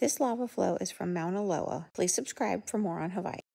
This lava flow is from Mauna Loa. Please subscribe for more on Hawaii.